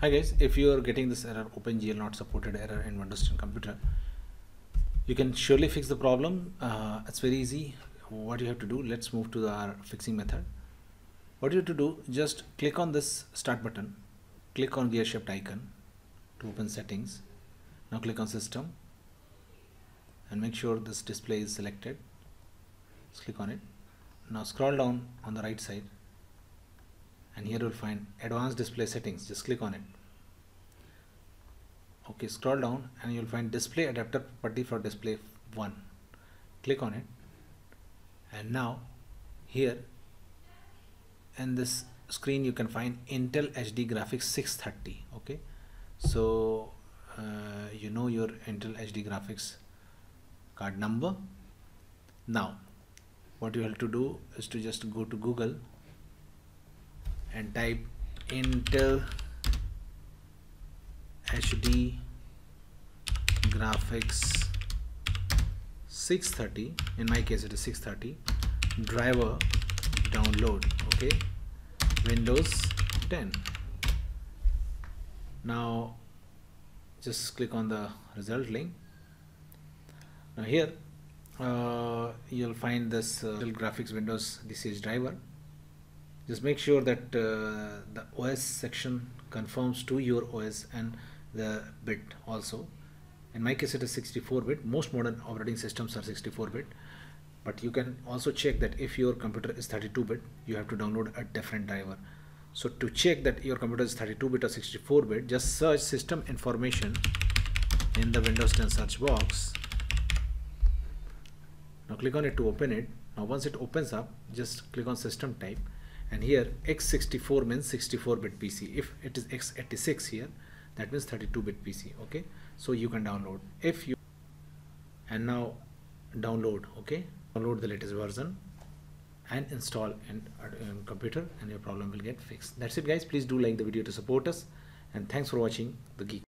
Hi guys, if you are getting this error OpenGL not supported error in Windows 10 computer, you can surely fix the problem. Uh, it's very easy. What you have to do, let's move to our fixing method. What you have to do, just click on this start button, click on gear shift icon to open settings. Now click on system and make sure this display is selected. Just click on it. Now scroll down on the right side and here you'll find advanced display settings. Just click on it. Okay scroll down and you'll find display adapter property for display 1 click on it. And now here in this screen you can find Intel HD graphics 630 okay? So uh, you know your Intel HD graphics card number. Now what you have to do is to just go to Google and type Intel HD graphics 630 in my case it is 630 driver download okay? Windows 10 now just click on the result link. Now here uh, you'll find this uh, graphics Windows DCH driver just make sure that uh, the OS section conforms to your OS and the bit also. In my case it is 64 bit. Most modern operating systems are 64 bit. But you can also check that if your computer is 32 bit you have to download a different driver. So to check that your computer is 32 bit or 64 bit just search system information in the Windows 10 search box. Now click on it to open it. Now once it opens up just click on system type and here x64 means 64 bit PC if it is x86 here that means 32 bit PC okay? So you can download. If you and now download okay? Download the latest version and install in, in um, computer and your problem will get fixed. That's it guys. Please do like the video to support us. And thanks for watching the geek